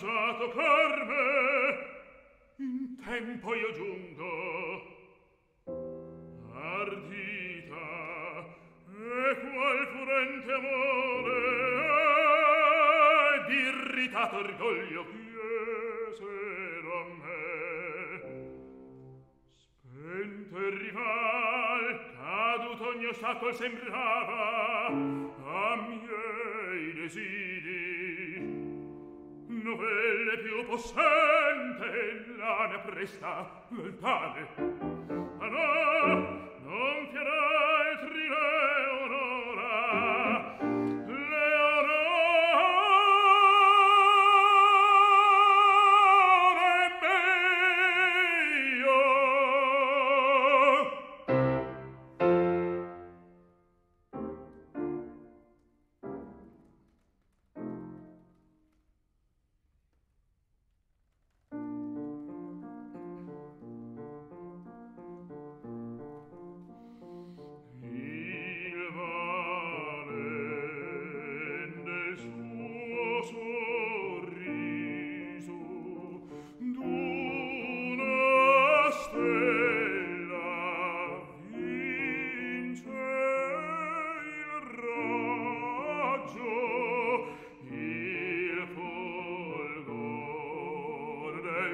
mangiato per me. In tempo io giungo. Ardita e qual furente amore. Ed irritato orgoglio chiesero a me. Spento il rival caduto ogni ostacol sembrava a miei desiri novelle più possente la ne presta l'altare Ah, no non fiera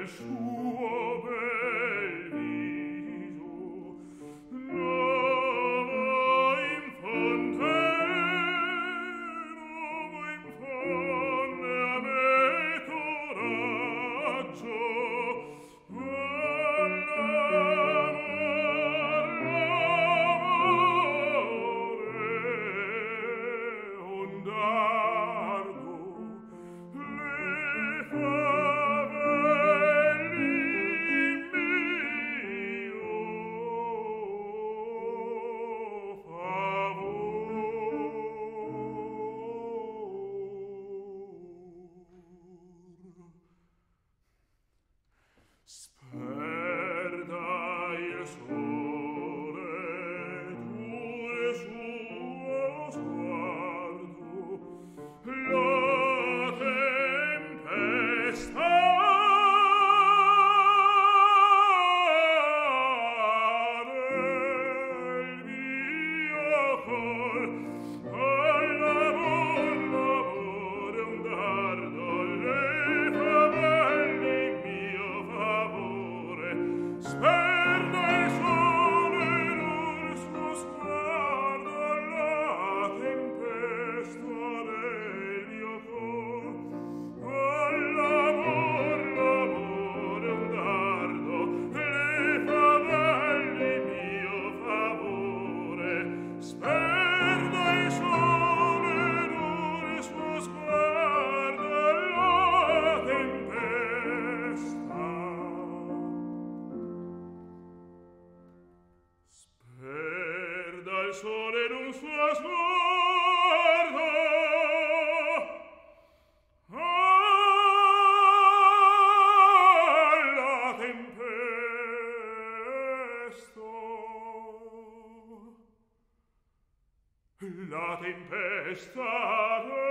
Krishna. Jesus sole non sua sguardo. La tempesta